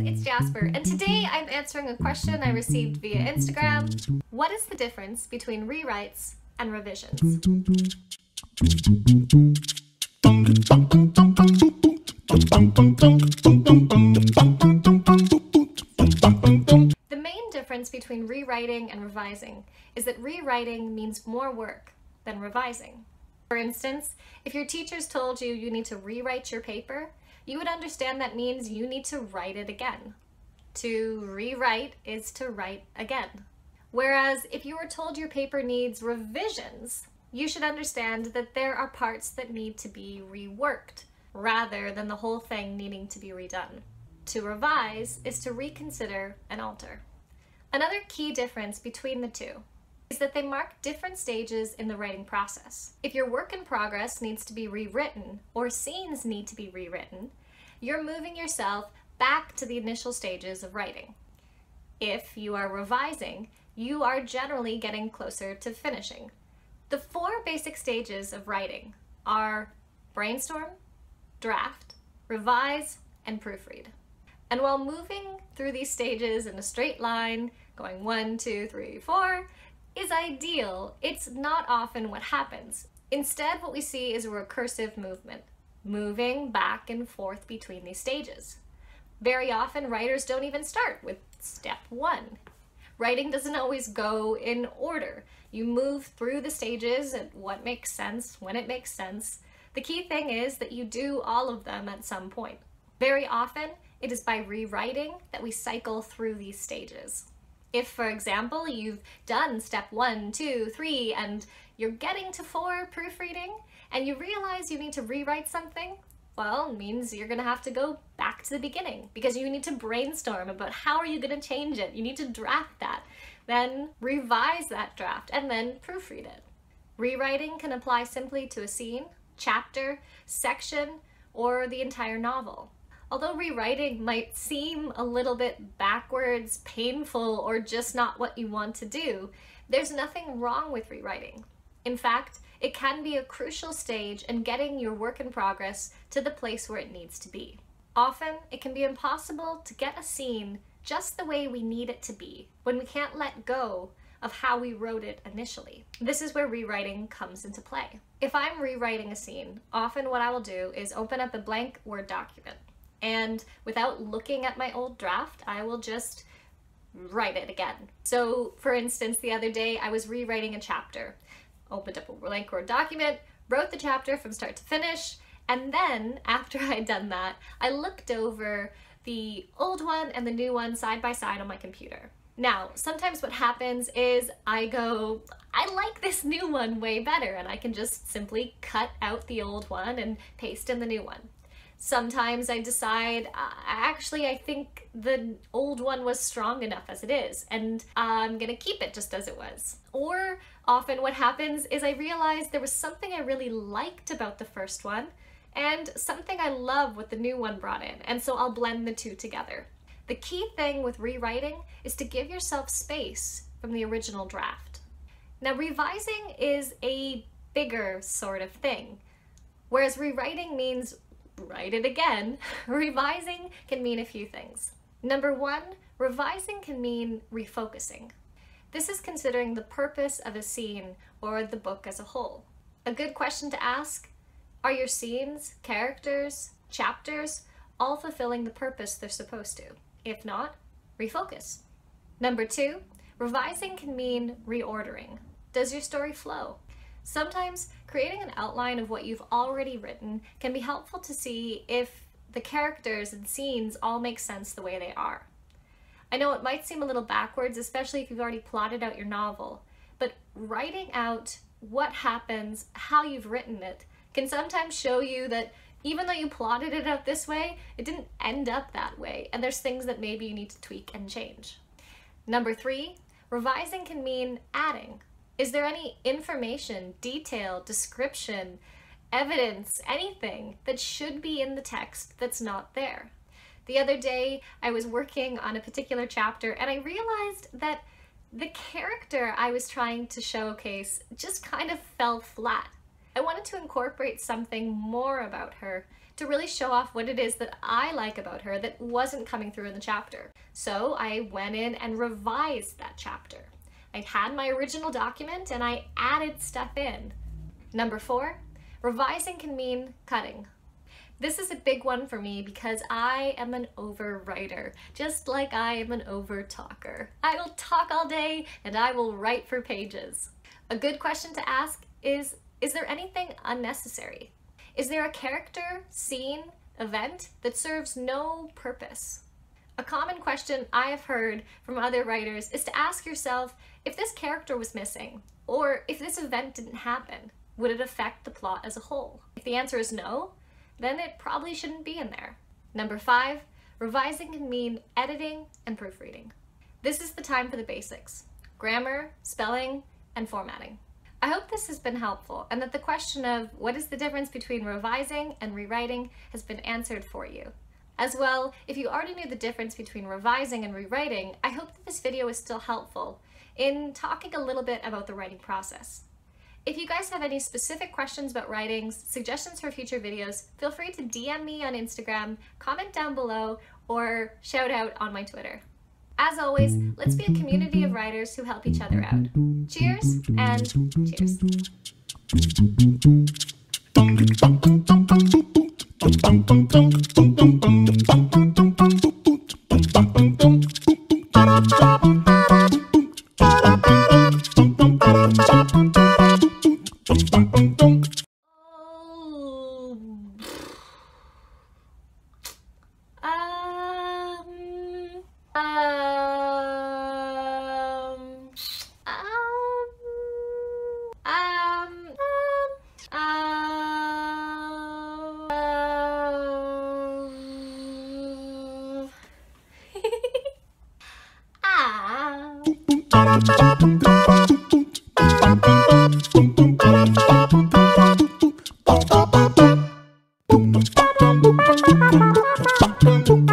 it's Jasper, and today I'm answering a question I received via Instagram. What is the difference between rewrites and revisions? The main difference between rewriting and revising is that rewriting means more work than revising. For instance, if your teachers told you you need to rewrite your paper, you would understand that means you need to write it again. To rewrite is to write again. Whereas if you were told your paper needs revisions, you should understand that there are parts that need to be reworked rather than the whole thing needing to be redone. To revise is to reconsider and alter. Another key difference between the two is that they mark different stages in the writing process. If your work in progress needs to be rewritten or scenes need to be rewritten, you're moving yourself back to the initial stages of writing. If you are revising, you are generally getting closer to finishing. The four basic stages of writing are brainstorm, draft, revise, and proofread. And while moving through these stages in a straight line, going one, two, three, four, is ideal, it's not often what happens. Instead, what we see is a recursive movement, moving back and forth between these stages. Very often, writers don't even start with step one. Writing doesn't always go in order. You move through the stages at what makes sense, when it makes sense. The key thing is that you do all of them at some point. Very often, it is by rewriting that we cycle through these stages. If, for example, you've done step one, two, three, and you're getting to four proofreading, and you realize you need to rewrite something, well, means you're gonna have to go back to the beginning because you need to brainstorm about how are you gonna change it. You need to draft that, then revise that draft, and then proofread it. Rewriting can apply simply to a scene, chapter, section, or the entire novel. Although rewriting might seem a little bit backwards, painful, or just not what you want to do, there's nothing wrong with rewriting. In fact, it can be a crucial stage in getting your work in progress to the place where it needs to be. Often, it can be impossible to get a scene just the way we need it to be when we can't let go of how we wrote it initially. This is where rewriting comes into play. If I'm rewriting a scene, often what I will do is open up a blank Word document and without looking at my old draft, I will just write it again. So for instance, the other day I was rewriting a chapter, opened up a blank Word document, wrote the chapter from start to finish, and then after I'd done that, I looked over the old one and the new one side by side on my computer. Now, sometimes what happens is I go, I like this new one way better, and I can just simply cut out the old one and paste in the new one. Sometimes I decide, uh, actually, I think the old one was strong enough as it is, and I'm gonna keep it just as it was. Or often what happens is I realize there was something I really liked about the first one, and something I love what the new one brought in, and so I'll blend the two together. The key thing with rewriting is to give yourself space from the original draft. Now, revising is a bigger sort of thing, whereas rewriting means write it again, revising can mean a few things. Number one, revising can mean refocusing. This is considering the purpose of a scene or the book as a whole. A good question to ask, are your scenes, characters, chapters all fulfilling the purpose they're supposed to? If not, refocus. Number two, revising can mean reordering. Does your story flow? Sometimes creating an outline of what you've already written can be helpful to see if the characters and scenes all make sense the way they are. I know it might seem a little backwards, especially if you've already plotted out your novel, but writing out what happens, how you've written it, can sometimes show you that even though you plotted it out this way, it didn't end up that way, and there's things that maybe you need to tweak and change. Number three, revising can mean adding is there any information, detail, description, evidence, anything that should be in the text that's not there? The other day, I was working on a particular chapter and I realized that the character I was trying to showcase just kind of fell flat. I wanted to incorporate something more about her, to really show off what it is that I like about her that wasn't coming through in the chapter. So I went in and revised that chapter. I had my original document and I added stuff in. Number four, revising can mean cutting. This is a big one for me because I am an overwriter, just like I am an over talker. I will talk all day and I will write for pages. A good question to ask is, is there anything unnecessary? Is there a character, scene, event that serves no purpose? A common question I have heard from other writers is to ask yourself, if this character was missing, or if this event didn't happen, would it affect the plot as a whole? If the answer is no, then it probably shouldn't be in there. Number five, revising can mean editing and proofreading. This is the time for the basics, grammar, spelling, and formatting. I hope this has been helpful and that the question of what is the difference between revising and rewriting has been answered for you. As well, if you already knew the difference between revising and rewriting, I hope that this video is still helpful in talking a little bit about the writing process. If you guys have any specific questions about writings, suggestions for future videos, feel free to DM me on Instagram, comment down below, or shout out on my Twitter. As always, let's be a community of writers who help each other out. Cheers and cheers! Thank you. Boom, boom, boom.